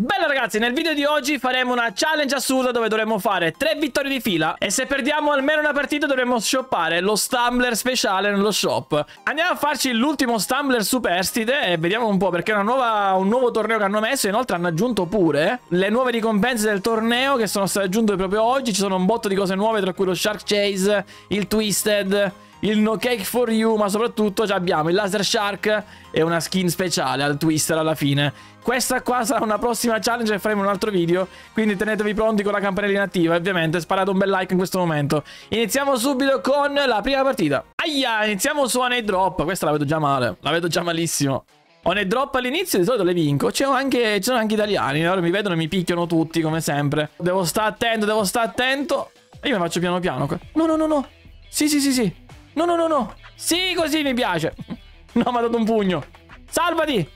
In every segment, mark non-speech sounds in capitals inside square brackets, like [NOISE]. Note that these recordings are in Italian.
Bella ragazzi, nel video di oggi faremo una challenge assurda dove dovremo fare tre vittorie di fila e se perdiamo almeno una partita dovremo shoppare lo Stumbler speciale nello shop. Andiamo a farci l'ultimo Stumbler superstite e vediamo un po' perché è nuova, un nuovo torneo che hanno messo e inoltre hanno aggiunto pure le nuove ricompense del torneo che sono state aggiunte proprio oggi. Ci sono un botto di cose nuove tra cui lo Shark Chase, il Twisted il No Cake for You, ma soprattutto abbiamo il Laser Shark e una skin speciale al Twister alla fine. Questa qua sarà una prossima challenge e faremo un altro video, quindi tenetevi pronti con la campanellina attiva ovviamente sparate un bel like in questo momento. Iniziamo subito con la prima partita. Aia, iniziamo su One Drop, questa la vedo già male, la vedo già malissimo. One Drop all'inizio di solito le vinco, ci sono anche italiani, allora mi vedono e mi picchiano tutti come sempre. Devo stare attento, devo stare attento. E io mi faccio piano piano. No, no, no, no. Sì, sì, sì, sì. No, no, no, no. Sì, così mi piace. [LAUGHS] No, mi ha dato un pugno. Salvati.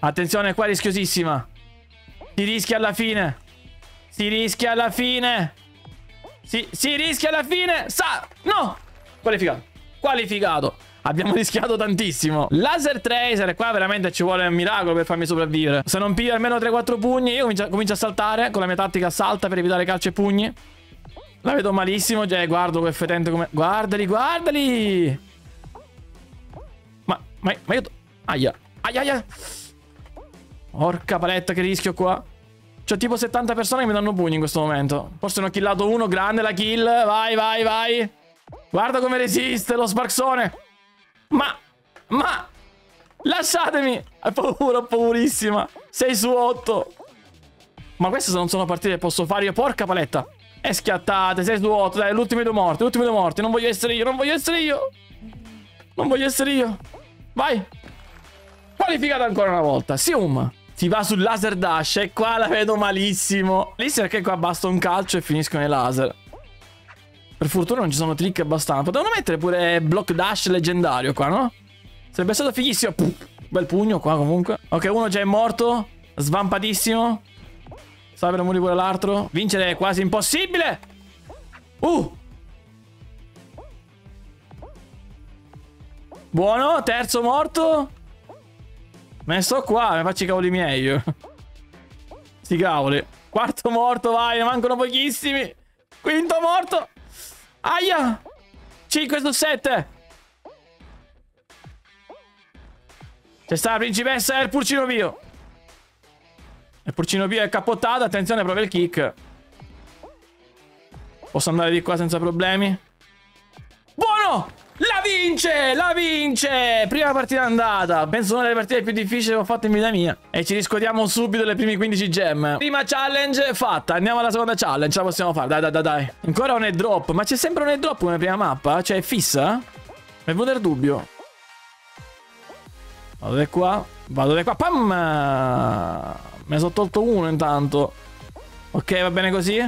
Attenzione, qua è rischiosissima. Si rischia alla fine. Si rischia alla fine. Si, si rischia alla fine. Sa... No. Qualificato. Qualificato. Abbiamo [LAUGHS] rischiato tantissimo. Laser Tracer, qua veramente ci vuole un miracolo per farmi sopravvivere. Se non piglio almeno 3-4 pugni, io comincio, comincio, a saltare con la mia tattica salta per evitare calci e pugni. La vedo malissimo. Cioè, guardo quel fetente come... Guardali, guardali! Ma, ma, ma io... Aia, aia, aia! Porca paletta, che rischio qua. C'ho tipo 70 persone che mi danno pugni in questo momento. Forse ne ho killato uno, grande la kill. Vai, vai, vai. Guarda come resiste lo sparksone. Ma, ma... Lasciatemi! Ho paura, ho paurissima. 6 su 8. Ma queste non sono partite posso fare io. Porca paletta. E schiattate, 6 su 8, dai, l'ultimo due morti, l'ultimo due morti. Non voglio essere io, non voglio essere io. Non voglio essere io. Vai. Qualificata ancora una volta. Sium. Si va sul laser dash e qua la vedo malissimo. Lì perché qua basta un calcio e finiscono i laser. Per fortuna non ci sono trick abbastanza. Potevano mettere pure block dash leggendario qua, no? Sarebbe stato fighissimo. Puff, bel pugno qua comunque. Ok, uno già è morto. Svampatissimo. Sta per morire pure l'altro. Vincere è quasi impossibile. Uh. Buono, terzo morto. Me ne sto qua, mi faccio i cavoli miei io. Sti cavoli. Quarto morto, vai, ne mancano pochissimi. Quinto morto. Aia. 5 su 7. C'è sta la principessa e il pulcino mio. Il porcino Pio è cappottato. Attenzione, prova il kick. Posso andare di qua senza problemi? Buono! La vince! La vince! Prima partita andata. Penso una delle partite più difficili che ho fatto in vita mia. E ci riscuotiamo subito le prime 15 gem. Prima challenge fatta. Andiamo alla seconda challenge. La possiamo fare. Dai, dai, dai, dai. Ancora un head drop. Ma c'è sempre un head drop come prima mappa? Cioè, è fissa? Mi è venuto il dubbio. Vado di qua. Vado di qua. Pam! Me ne sono tolto uno intanto. Ok, va bene così?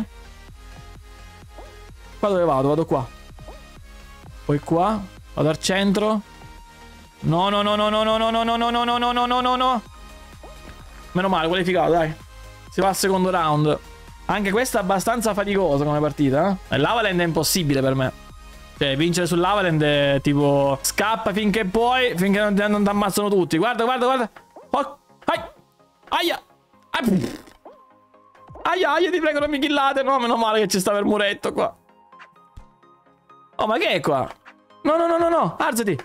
Qua dove vado? Vado qua. Poi qua. Vado al centro. No, no, no, no, no, no, no, no, no, no, no, no, no, no, no, no. Meno male, qualificato, dai. Si va al secondo round. Anche questa è abbastanza faticosa come partita, eh? L'Avaland è impossibile per me. Cioè, vincere sull'Avaland è tipo... Scappa finché puoi, finché non non ti ammazzano tutti. Guarda, guarda, guarda. Oh, ai, aia. Aia, aia, ti prego, non mi killate. No, meno male che ci stava il muretto qua. Oh, ma che è qua? No, no, no, no, no, alzati.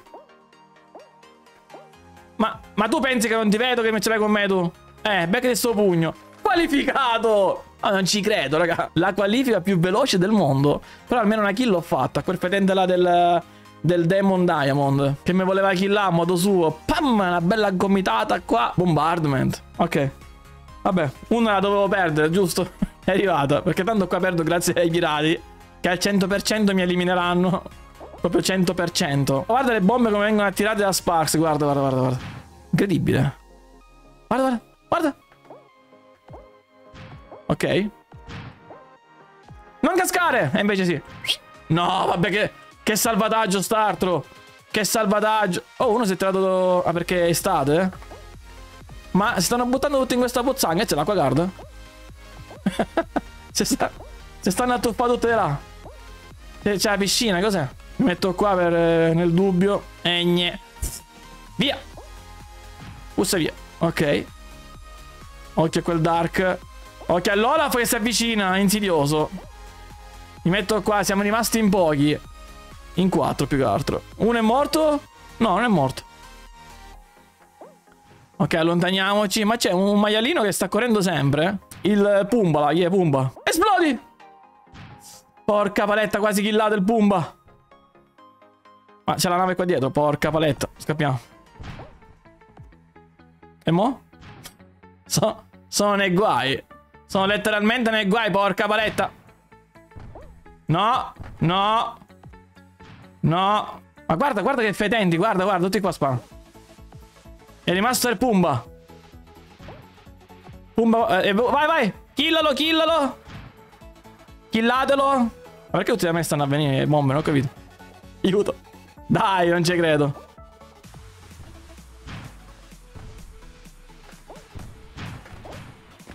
Ma, ma tu pensi che non ti vedo che ce l'hai con me tu? Eh, becca di sto pugno. Qualificato! Ah, non ci credo, raga. La qualifica più veloce del mondo. Però almeno una kill l'ho fatta. Quel fetente là del, del Demon Diamond. Che mi voleva killare a modo suo. Pam! Una bella gomitata qua. Bombardment. Ok. Vabbè, una la dovevo perdere, giusto? [LAUGHS] È arrivata, perché tanto qua perdo grazie ai pirati, che al 100% mi elimineranno. Proprio 100%. Guarda le bombe come vengono attirate da Sparks, guarda, guarda, guarda, guarda. Incredibile. Guarda, guarda, guarda. Ok. Non cascare! E invece sì. No, vabbè, che, che salvataggio, startro. Che salvataggio. Oh, uno si è tirato... Ah, perché è estate, eh? Ma si stanno buttando tutti in questa pozzanghia. C'è l'acqua guarda. [LAUGHS] si, sta, si stanno attuffando tutte là. C'è la piscina, cos'è? Mi metto qua per, eh, nel dubbio. E gne. Via. Bussa via. Ok. Occhio a quel Dark. Occhio all'Olaf che si avvicina, insidioso. Mi metto qua, siamo rimasti in pochi. In quattro più che altro. Uno è morto? No, non è morto. Ok, allontaniamoci. Ma c'è un maialino che sta correndo sempre. Il Pumba, yeah, Pumba. Esplodi! Porca paletta, quasi killato il Pumba. Ma c'è la nave qua dietro, porca paletta. Scappiamo. E mo? So, sono nei guai. Sono letteralmente nei guai, porca paletta. No, no. No. Ma guarda, guarda che fetenti, guarda, guarda, tutti qua spawn. È rimasto il Pumba. Pumba, eh, vai, vai. Killalo, killalo. Killatelo. Ma perché tutti da me stanno a venire bombe? Non ho capito. Aiuto. Dai, non ci credo.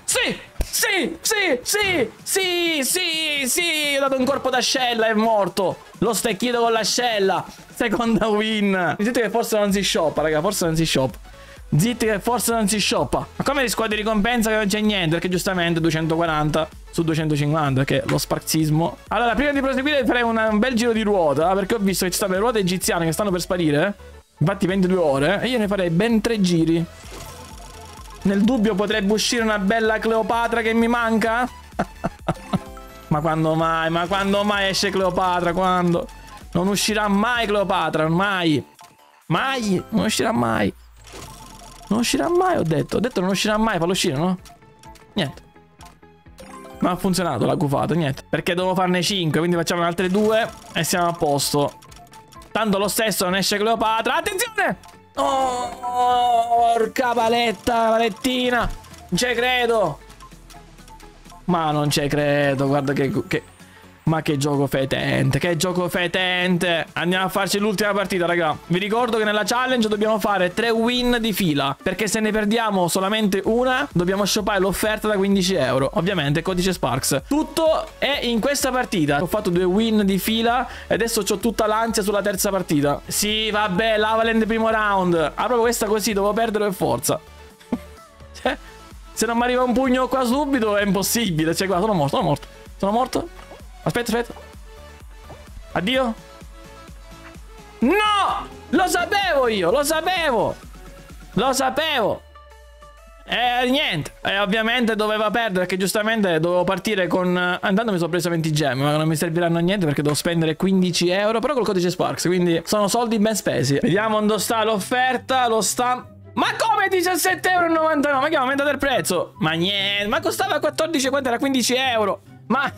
Sì, sì, sì, sì, sì, sì, sì. Ho dato un colpo d'ascella, è morto. Lo stecchito con l'ascella. Seconda win. Dite che forse non si shoppa, raga. Forse non si shoppa. Zitti che forse non si shoppa. Ma come riscuote ricompensa che non c'è niente? Perché giustamente 240 su 250, che è lo sparxismo. Allora, prima di proseguire farei un, un bel giro di ruota, perché ho visto che ci stanno le ruote egiziane che stanno per sparire. Infatti 22 ore. E io ne farei ben tre giri. Nel dubbio potrebbe uscire una bella Cleopatra che mi manca? [LAUGHS] ma quando mai? Ma quando mai esce Cleopatra? Quando? Non uscirà mai Cleopatra, mai. Mai, non uscirà mai. Non uscirà mai, ho detto. Ho detto non uscirà mai, fallo uscire, no? Niente. Non ha funzionato la gufata, niente. Perché devo farne 5, quindi facciamo altre due e siamo a posto. Tanto lo stesso non esce Cleopatra. Attenzione! Oh, porca paletta, palettina. Non ci credo. Ma non ci credo, guarda che, che... Ma che gioco fetente, che gioco fetente. Andiamo a farci l'ultima partita, raga. Vi ricordo che nella challenge dobbiamo fare tre win di fila. Perché se ne perdiamo solamente una, dobbiamo shoppare l'offerta da 15 euro. Ovviamente, codice Sparks. Tutto è in questa partita. Ho fatto due win di fila e adesso ho tutta l'ansia sulla terza partita. Sì, vabbè, Lavaland primo round. Ah, proprio questa così, devo perdere per forza. [LAUGHS] Cioè, se non mi arriva un pugno qua subito è impossibile. Cioè, qua, sono morto, sono morto. Sono morto. Aspetta, aspetta. Addio. No! Lo sapevo io, lo sapevo. Lo sapevo. E niente, e ovviamente doveva perdere perché giustamente dovevo partire con... Andando mi sono preso 20 gemme, ma non mi serviranno a niente perché devo spendere 15 euro, però col codice Sparks, quindi sono soldi ben spesi. Vediamo dove sta l'offerta, lo sta... Ma come 17,99 euro? Ma che ha aumentato il prezzo? Ma niente, ma costava 14, quanto era 15 euro? Ma...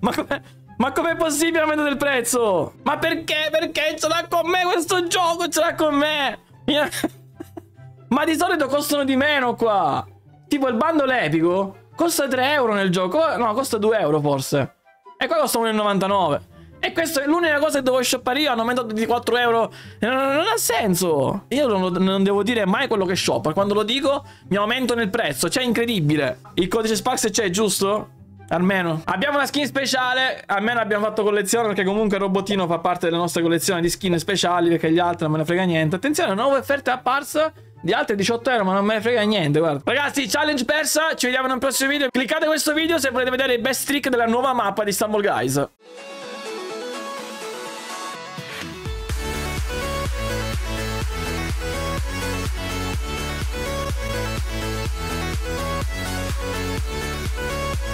Ma come... Ma com'è possibile l'aumento del prezzo? Ma perché? Perché ce l'ha con me questo gioco? Ce l'ha con me? [LAUGHS] Ma di solito costano di meno qua. Tipo il bundle epico costa 3 euro nel gioco. No, costa 2 euro forse. E qua costa 1,99. E questa è l'unica cosa che devo shoppare io. Hanno aumentato di 4 euro. Non, non ha senso. Io non, non, devo dire mai quello che shoppo. Quando lo dico, mi aumento nel prezzo. Cioè, incredibile. Il codice Sparks c'è, giusto? Almeno. Abbiamo una skin speciale. Almeno abbiamo fatto collezione perché comunque il robotino fa parte della nostra collezione di skin speciali perché gli altri non me ne frega niente. Attenzione, nuova offerta è apparsa di altri 18 euro ma non me ne frega niente guarda ragazzi challenge persa ci vediamo nel prossimo video cliccate questo video se volete vedere i best trick della nuova mappa di Stumble Guys We'll be right back.